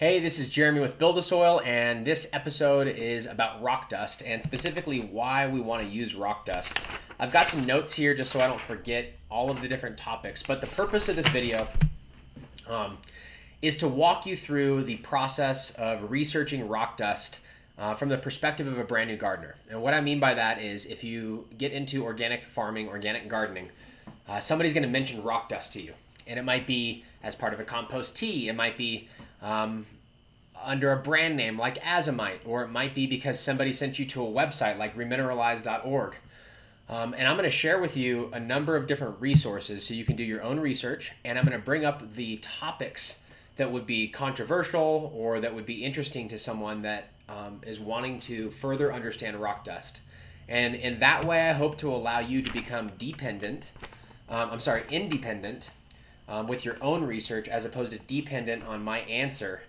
Hey, this is Jeremy with Build a Soil, and this episode is about rock dust and specifically why we want to use rock dust. I've got some notes here just so I don't forget all of the different topics, but the purpose of this video um, is to walk you through the process of researching rock dust uh, from the perspective of a brand new gardener. And what I mean by that is if you get into organic farming, organic gardening, uh, somebody's going to mention rock dust to you. And it might be as part of a compost tea, it might be um, under a brand name like Azomite, or it might be because somebody sent you to a website like remineralize.org. Um, and I'm going to share with you a number of different resources so you can do your own research. And I'm going to bring up the topics that would be controversial or that would be interesting to someone that um, is wanting to further understand rock dust. And in that way, I hope to allow you to become dependent, um, I'm sorry, independent um, with your own research as opposed to dependent on my answer.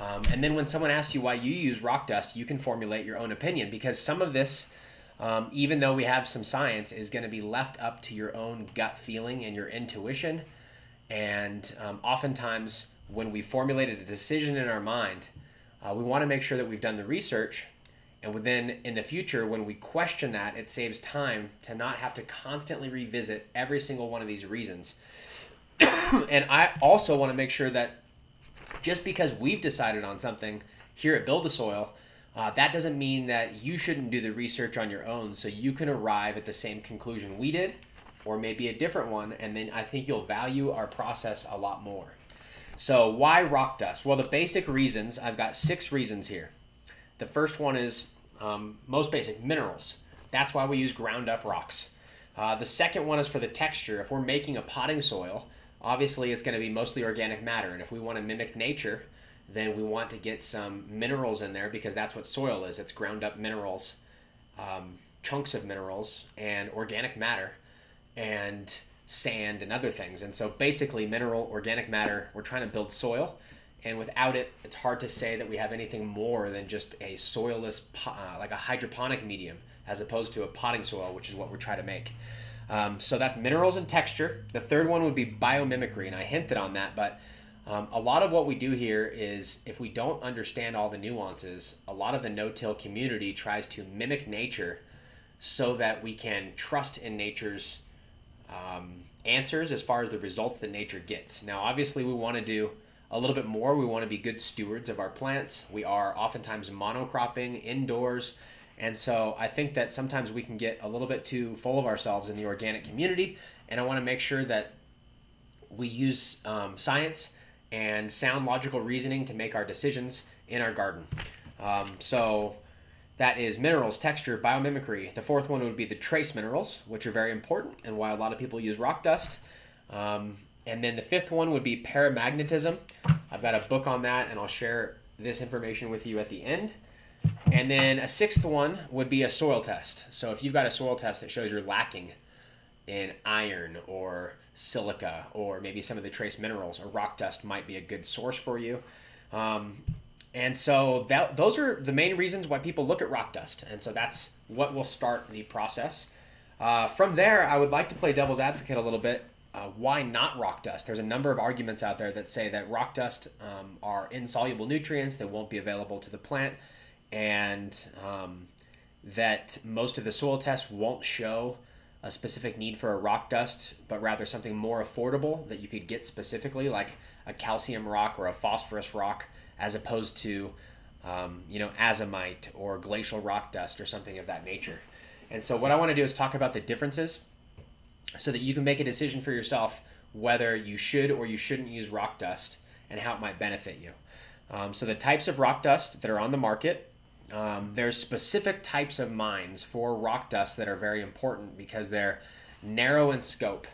Um, and then when someone asks you why you use rock dust, you can formulate your own opinion because some of this, um, even though we have some science, is going to be left up to your own gut feeling and your intuition. And um, oftentimes, when we formulated a decision in our mind, uh, we want to make sure that we've done the research. And then in the future, when we question that, it saves time to not have to constantly revisit every single one of these reasons. and I also want to make sure that just because we've decided on something here at Build a Soil, uh, that doesn't mean that you shouldn't do the research on your own so you can arrive at the same conclusion we did or maybe a different one. And then I think you'll value our process a lot more. So, why rock dust? Well, the basic reasons I've got six reasons here. The first one is um, most basic minerals. That's why we use ground up rocks. Uh, the second one is for the texture. If we're making a potting soil, obviously it's going to be mostly organic matter. And if we want to mimic nature, then we want to get some minerals in there because that's what soil is. It's ground up minerals, um, chunks of minerals, and organic matter, and sand and other things. And so basically, mineral, organic matter, we're trying to build soil. And without it, it's hard to say that we have anything more than just a soilless, uh, like a hydroponic medium, as opposed to a potting soil, which is what we're trying to make. Um, so that's minerals and texture. The third one would be biomimicry, and I hinted on that, but um, a lot of what we do here is if we don't understand all the nuances, a lot of the no till community tries to mimic nature so that we can trust in nature's um, answers as far as the results that nature gets. Now, obviously, we want to do a little bit more. We want to be good stewards of our plants. We are oftentimes monocropping indoors and so I think that sometimes we can get a little bit too full of ourselves in the organic community. And I want to make sure that we use um, science and sound logical reasoning to make our decisions in our garden. Um, so that is minerals, texture, biomimicry. The fourth one would be the trace minerals, which are very important and why a lot of people use rock dust. Um, and then the fifth one would be paramagnetism. I've got a book on that, and I'll share this information with you at the end. And then a sixth one would be a soil test. So if you've got a soil test that shows you're lacking in iron or silica or maybe some of the trace minerals a rock dust might be a good source for you. Um, and so that those are the main reasons why people look at rock dust. And so that's what will start the process. Uh, from there, I would like to play devil's advocate a little bit. Uh, why not rock dust? There's a number of arguments out there that say that rock dust um, are insoluble nutrients that won't be available to the plant and um, that most of the soil tests won't show a specific need for a rock dust, but rather something more affordable that you could get specifically, like a calcium rock or a phosphorus rock, as opposed to, um, you know, azomite or glacial rock dust or something of that nature. And so, what I want to do is talk about the differences so that you can make a decision for yourself whether you should or you shouldn't use rock dust and how it might benefit you. Um, so, the types of rock dust that are on the market um, there's specific types of mines for rock dust that are very important because they're narrow in scope.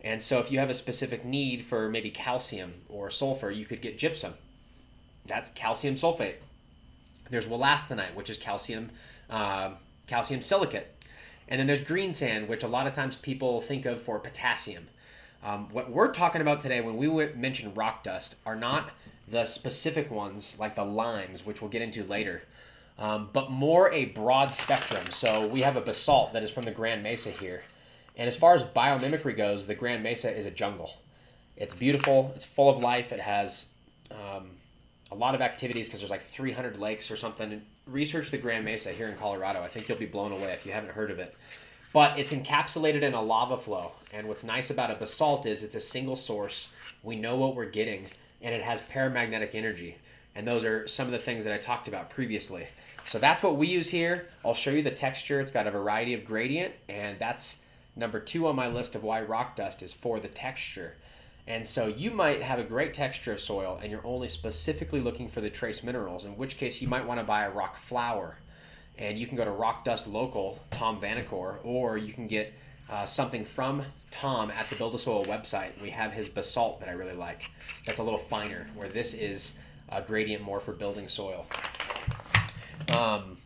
And so if you have a specific need for maybe calcium or sulfur, you could get gypsum. That's calcium sulfate. There's wollastonite, which is calcium uh, calcium silicate. And then there's green sand, which a lot of times people think of for potassium. Um, what we're talking about today when we mention rock dust are not the specific ones like the limes, which we'll get into later um, but more a broad spectrum. So we have a basalt that is from the Grand Mesa here. And as far as biomimicry goes, the Grand Mesa is a jungle. It's beautiful, it's full of life, it has um, a lot of activities because there's like 300 lakes or something. Research the Grand Mesa here in Colorado. I think you'll be blown away if you haven't heard of it. But it's encapsulated in a lava flow. And what's nice about a basalt is it's a single source. We know what we're getting, and it has paramagnetic energy. And those are some of the things that I talked about previously. So that's what we use here. I'll show you the texture. It's got a variety of gradient, and that's number two on my list of why rock dust is for the texture. And so you might have a great texture of soil and you're only specifically looking for the trace minerals, in which case you might want to buy a rock flour. And you can go to Rock Dust Local, Thom Vanacore, or you can get uh, something from Tom at the Build a Soil website. We have his basalt that I really like. That's a little finer, where this is a gradient more for building soil. Um,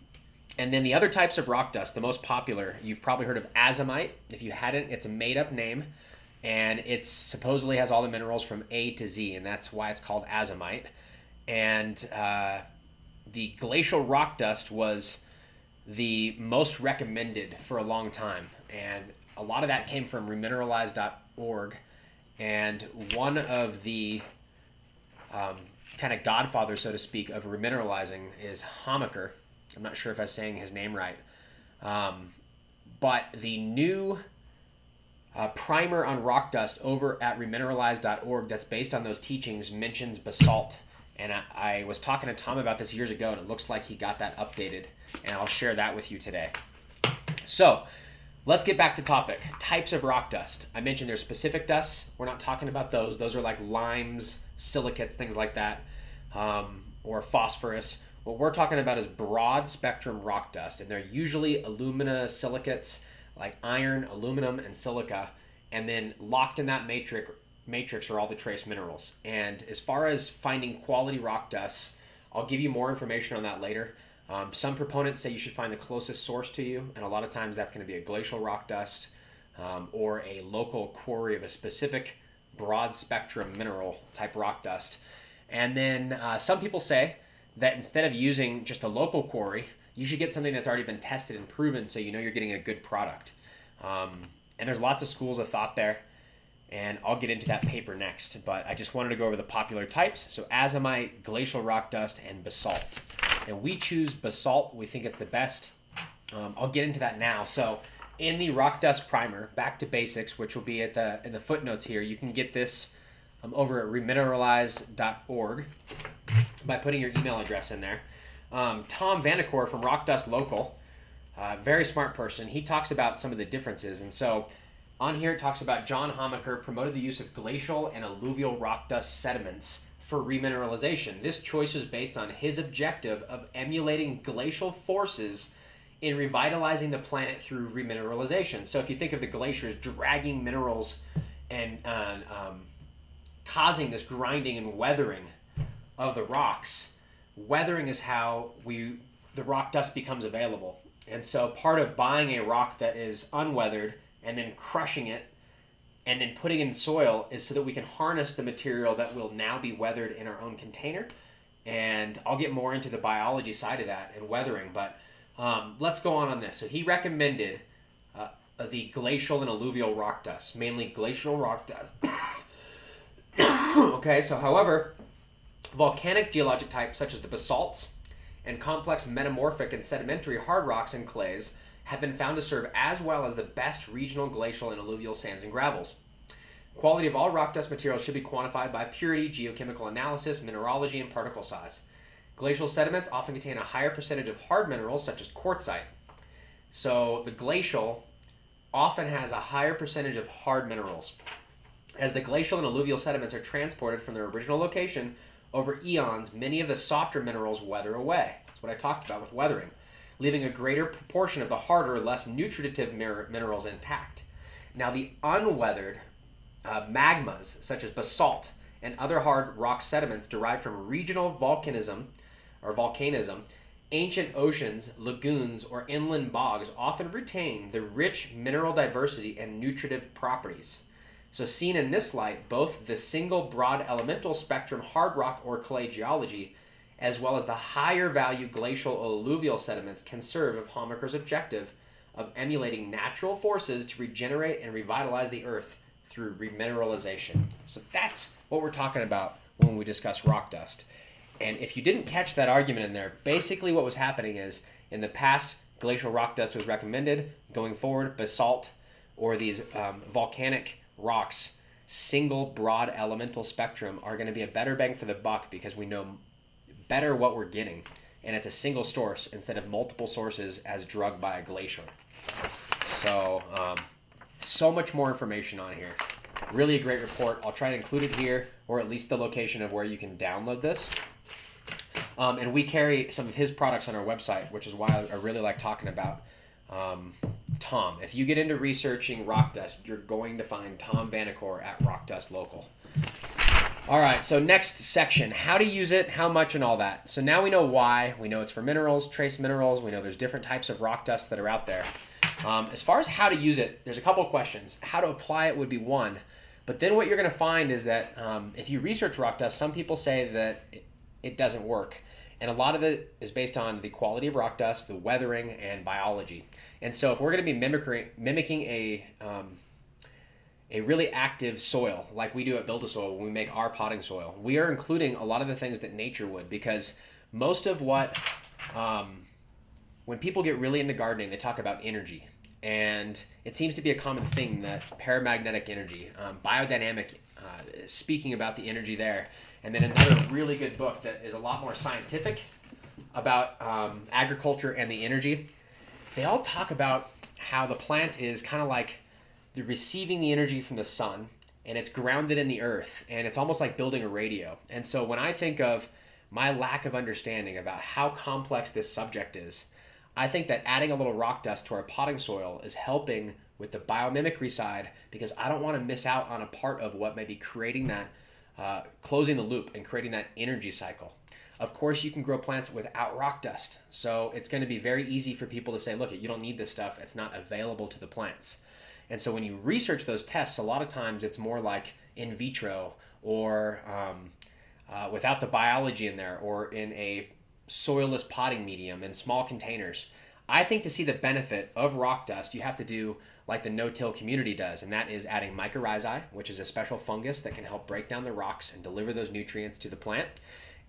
and then the other types of rock dust, the most popular, you've probably heard of azomite. If you hadn't, it's a made up name and it supposedly has all the minerals from A to Z, and that's why it's called azomite. And uh, the glacial rock dust was the most recommended for a long time, and a lot of that came from remineralize.org. And one of the um, kind of godfather, so to speak, of remineralizing is Hamaker. I'm not sure if I'm saying his name right. Um, but the new uh, primer on rock dust over at remineralize.org that's based on those teachings mentions basalt. And I, I was talking to Tom about this years ago, and it looks like he got that updated. And I'll share that with you today. So, let's get back to topic types of rock dust. I mentioned there's specific dusts. We're not talking about those. Those are like limes, silicates, things like that, um, or phosphorus. What we're talking about is broad spectrum rock dust, and they're usually alumina silicates like iron, aluminum, and silica, and then locked in that matrix matrix are all the trace minerals. And as far as finding quality rock dust, I'll give you more information on that later. Um, some proponents say you should find the closest source to you, and a lot of times that's going to be a glacial rock dust um, or a local quarry of a specific broad spectrum mineral type rock dust. And then uh, some people say that instead of using just a local quarry, you should get something that's already been tested and proven so you know you're getting a good product. Um, and there's lots of schools of thought there, and I'll get into that paper next. But I just wanted to go over the popular types. So azomite, glacial rock dust, and basalt. And we choose basalt. We think it's the best. Um, I'll get into that now. So in the rock dust primer, back to basics, which will be at the in the footnotes here, you can get this um, over at remineralize.org by putting your email address in there. Um, Thom Vanacore from Rock Dust Local, uh, very smart person. He talks about some of the differences, and so on here it talks about John Hamaker promoted the use of glacial and alluvial rock dust sediments for remineralization. This choice is based on his objective of emulating glacial forces in revitalizing the planet through remineralization. So if you think of the glaciers dragging minerals and uh, um, causing this grinding and weathering of the rocks, weathering is how we the rock dust becomes available. And so part of buying a rock that is unweathered and then crushing it and then putting in soil is so that we can harness the material that will now be weathered in our own container. And I'll get more into the biology side of that and weathering, but um, let's go on on this. So he recommended uh, the glacial and alluvial rock dust, mainly glacial rock dust. okay, so however, volcanic geologic types such as the basalts and complex metamorphic and sedimentary hard rocks and clays have been found to serve as well as the best regional glacial and alluvial sands and gravels. Quality of all rock dust materials should be quantified by purity, geochemical analysis, mineralogy, and particle size. Glacial sediments often contain a higher percentage of hard minerals such as quartzite. So the glacial often has a higher percentage of hard minerals. As the glacial and alluvial sediments are transported from their original location over eons, many of the softer minerals weather away. That's what I talked about with weathering, leaving a greater proportion of the harder, less nutritive minerals intact. Now, the unweathered uh, magmas, such as basalt and other hard rock sediments derived from regional volcanism or volcanism, ancient oceans, lagoons, or inland bogs often retain the rich mineral diversity and nutritive properties. So seen in this light, both the single broad elemental spectrum hard rock or clay geology, as well as the higher value glacial alluvial sediments can serve of Hamaker's objective of emulating natural forces to regenerate and revitalize the earth through remineralization. So that's what we're talking about when we discuss rock dust. And if you didn't catch that argument in there, basically what was happening is in the past, glacial rock dust was recommended. Going forward, basalt or these um, volcanic rocks, single broad elemental spectrum, are going to be a better bang for the buck because we know better what we're getting. And it's a single source instead of multiple sources as drugged by a glacier. So, um, so much more information on here. Really a great report. I'll try to include it here, or at least the location of where you can download this. Um, and we carry some of his products on our website, which is why I really like talking about um, Tom. If you get into researching rock dust, you're going to find Thom Vanacore at Rock Dust Local. All right, so next section, how to use it, how much, and all that. So now we know why. We know it's for minerals, trace minerals. We know there's different types of rock dust that are out there. Um, as far as how to use it, there's a couple of questions. How to apply it would be one. But then what you're going to find is that um, if you research rock dust, some people say that it, doesn't work. And a lot of it is based on the quality of rock dust, the weathering, and biology. And so if we're going to be mimicking, mimicking a, um, a really active soil, like we do at Build a Soil when we make our potting soil, we are including a lot of the things that nature would because most of what, um, when people get really into gardening, they talk about energy. And it seems to be a common thing that paramagnetic energy, um, biodynamic, uh, speaking about the energy there. And then another really good book that is a lot more scientific about um, agriculture and the energy. They all talk about how the plant is kind of like the receiving the energy from the sun and it's grounded in the earth and it's almost like building a radio. And so when I think of my lack of understanding about how complex this subject is, I think that adding a little rock dust to our potting soil is helping with the biomimicry side because I don't want to miss out on a part of what may be creating that, uh, closing the loop and creating that energy cycle. Of course, you can grow plants without rock dust. So it's going to be very easy for people to say, look, you don't need this stuff. It's not available to the plants. And so when you research those tests, a lot of times it's more like in vitro or um, uh, without the biology in there or in a soilless potting medium in small containers. I think to see the benefit of rock dust, you have to do like the no-till community does, and that is adding mycorrhizae, which is a special fungus that can help break down the rocks and deliver those nutrients to the plant.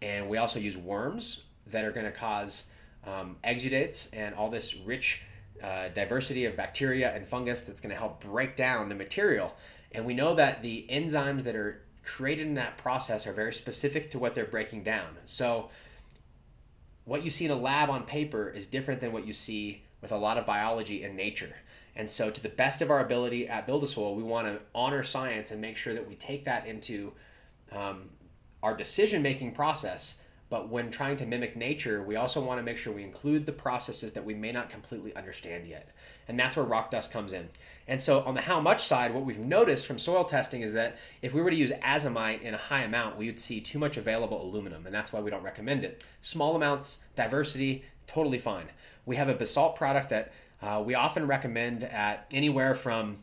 And we also use worms that are going to cause um, exudates and all this rich uh, diversity of bacteria and fungus that's going to help break down the material. And we know that the enzymes that are created in that process are very specific to what they're breaking down. So what you see in a lab on paper is different than what you see with a lot of biology in nature. And so, to the best of our ability at Build a Soil, we want to honor science and make sure that we take that into um, our decision making process. But when trying to mimic nature, we also want to make sure we include the processes that we may not completely understand yet. And that's where rock dust comes in. And so, on the how much side, what we've noticed from soil testing is that if we were to use azomite in a high amount, we would see too much available aluminum, and that's why we don't recommend it. Small amounts, diversity, totally fine. We have a basalt product that uh, we often recommend at anywhere from,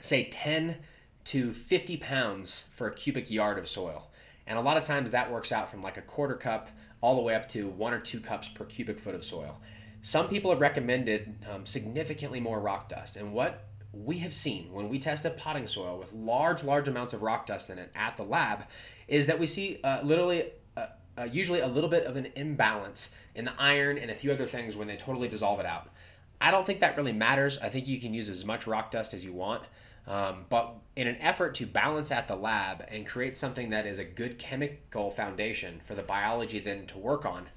say, 10 to 50 pounds for a cubic yard of soil. And a lot of times that works out from like a quarter cup all the way up to one or two cups per cubic foot of soil. Some people have recommended um, significantly more rock dust. And what we have seen when we test a potting soil with large, large amounts of rock dust in it at the lab is that we see uh, literally, uh, uh, usually a little bit of an imbalance in the iron and a few other things when they totally dissolve it out. I don't think that really matters. I think you can use as much rock dust as you want. Um, but in an effort to balance at the lab and create something that is a good chemical foundation for the biology then to work on,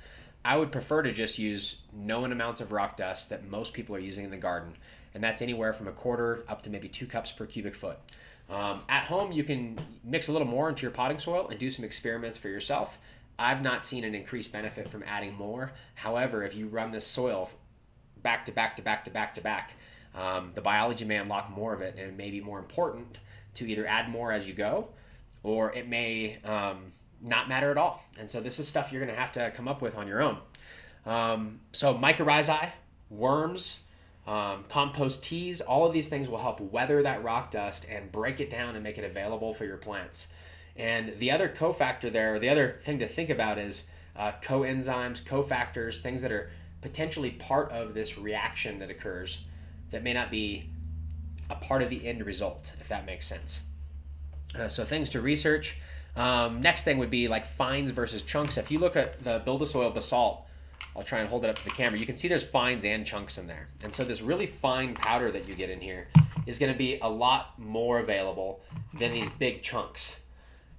I would prefer to just use known amounts of rock dust that most people are using in the garden, and that's anywhere from a quarter up to maybe two cups per cubic foot. Um, at home, you can mix a little more into your potting soil and do some experiments for yourself. I've not seen an increased benefit from adding more. However, if you run this soil back to back to back to back to back, um, the biology may unlock more of it, and it may be more important to either add more as you go, or it may um, not matter at all. And so this is stuff you're going to have to come up with on your own. Um, so mycorrhizae, worms, um, compost teas, all of these things will help weather that rock dust and break it down and make it available for your plants. And the other cofactor there, or the other thing to think about is uh, coenzymes, cofactors, things that are potentially part of this reaction that occurs that may not be a part of the end result, if that makes sense. Uh, so things to research. Um, next thing would be like fines versus chunks. If you look at the Build a Soil basalt, I'll try and hold it up to the camera. You can see there's fines and chunks in there. And so this really fine powder that you get in here is going to be a lot more available than these big chunks.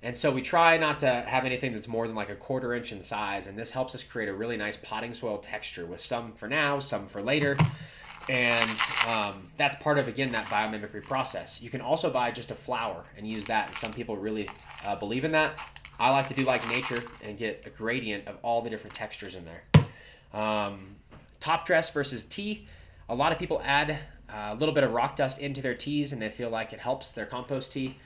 And so we try not to have anything that's more than like a quarter inch in size. And this helps us create a really nice potting soil texture with some for now, some for later. And um, that's part of, again, that biomimicry process. You can also buy just a flour and use that. And some people really uh, believe in that. I like to do like nature and get a gradient of all the different textures in there. Um, top dress versus tea. A lot of people add uh, a little bit of rock dust into their teas and they feel like it helps their compost tea.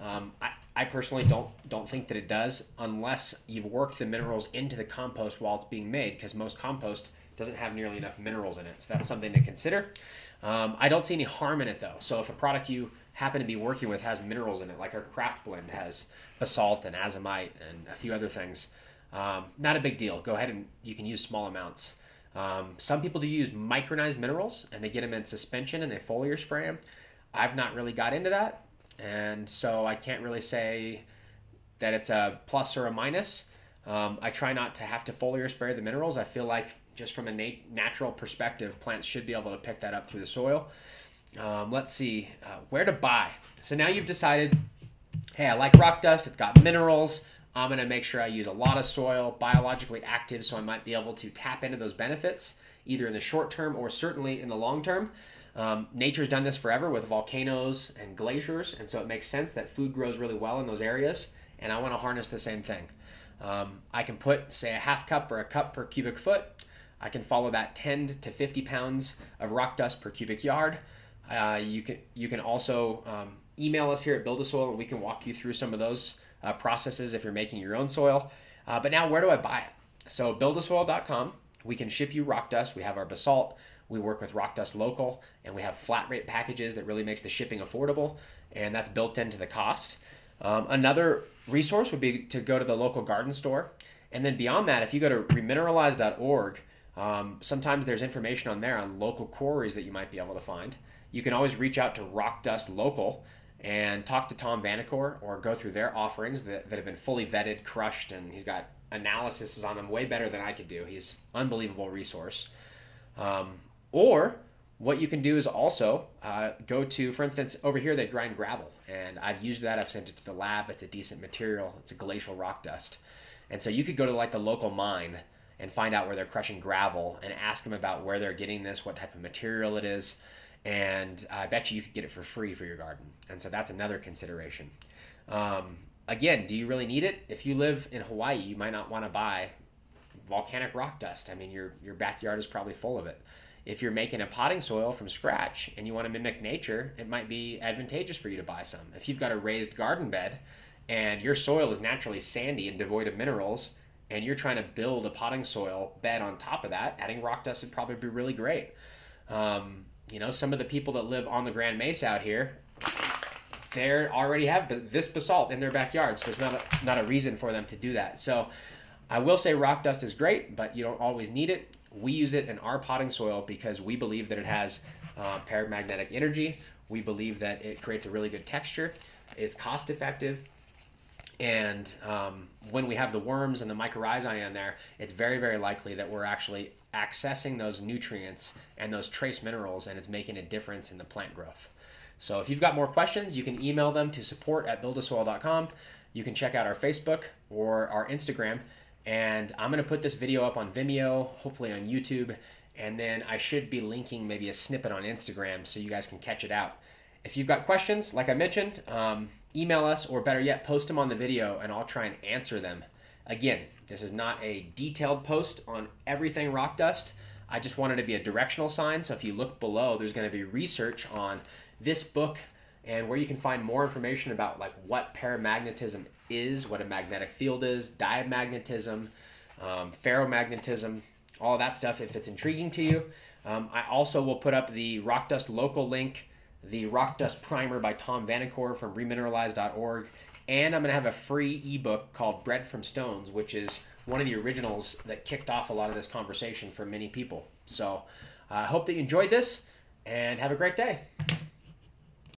Um, I, I personally don't don't think that it does unless you've worked the minerals into the compost while it's being made because most compost doesn't have nearly enough minerals in it. So that's something to consider. Um, I don't see any harm in it though. So if a product you happen to be working with has minerals in it, like our craft blend has basalt and azomite and a few other things, um, not a big deal. Go ahead and you can use small amounts. Um, some people do use micronized minerals and they get them in suspension and they foliar spray them. I've not really got into that, and so I can't really say that it's a plus or a minus. Um, I try not to have to foliar spray the minerals. I feel like just from a nat- natural perspective, plants should be able to pick that up through the soil. Um, let's see uh, where to buy. So now you've decided, hey, I like rock dust. It's got minerals. I'm going to make sure I use a lot of soil, biologically active, so I might be able to tap into those benefits either in the short term or certainly in the long term. Um, nature's done this forever with volcanoes and glaciers, and so it makes sense that food grows really well in those areas, and I want to harness the same thing. Um, I can put, say, a half cup or a cup per cubic foot. I can follow that 10 to 50 pounds of rock dust per cubic yard. Uh, you can you can also um, email us here at Build a Soil, and we can walk you through some of those uh, processes if you're making your own soil. Uh, but now, where do I buy it? So, buildasoil.com. We can ship you rock dust. We have our basalt. We work with Rock Dust Local, and we have flat rate packages that really makes the shipping affordable, and that's built into the cost. Um, another resource would be to go to the local garden store. And then beyond that, if you go to remineralize.org, um, sometimes there's information on there on local quarries that you might be able to find. You can always reach out to Rock Dust Local and talk to Thom Vanacore or go through their offerings that, that have been fully vetted, crushed, and he's got analysis on them way better than I could do. He's unbelievable resource. Um, or what you can do is also uh, go to, for instance, over here they grind gravel, and I've used that. I've sent it to the lab. It's a decent material. It's a glacial rock dust, and so you could go to like the local mine and find out where they're crushing gravel and ask them about where they're getting this, what type of material it is, and I bet you you could get it for free for your garden. And so that's another consideration. Um, again, do you really need it? If you live in Hawaii, you might not want to buy volcanic rock dust. I mean, your your backyard is probably full of it. If you're making a potting soil from scratch and you want to mimic nature, it might be advantageous for you to buy some. If you've got a raised garden bed and your soil is naturally sandy and devoid of minerals, and you're trying to build a potting soil bed on top of that, adding rock dust would probably be really great. Um, you know, some of the people that live on the Grand Mesa out here, they already have this basalt in their backyard, so there's not a, not a reason for them to do that. So I will say rock dust is great, but you don't always need it. We use it in our potting soil because we believe that it has uh, paramagnetic energy. We believe that it creates a really good texture, is cost effective, and um, when we have the worms and the mycorrhizae in there, it's very, very likely that we're actually accessing those nutrients and those trace minerals, and it's making a difference in the plant growth. So if you've got more questions, you can email them to support at buildasoil.com. You can check out our Facebook or our Instagram. And I'm going to put this video up on Vimeo, hopefully on YouTube, and then I should be linking maybe a snippet on Instagram so you guys can catch it out. If you've got questions, like I mentioned, um, email us or better yet, post them on the video and I'll try and answer them. Again, this is not a detailed post on everything rock dust. I just wanted to be a directional sign. So if you look below, there's going to be research on this book and where you can find more information about like what paramagnetism is, what a magnetic field is, diamagnetism, um, ferromagnetism, all that stuff if it's intriguing to you. Um, I also will put up the rock dust local link, the rock dust primer by Thom Vanacore from remineralize.org, and I'm going to have a free ebook called Bread from Stones, which is one of the originals that kicked off a lot of this conversation for many people. So I uh, hope that you enjoyed this and have a great day.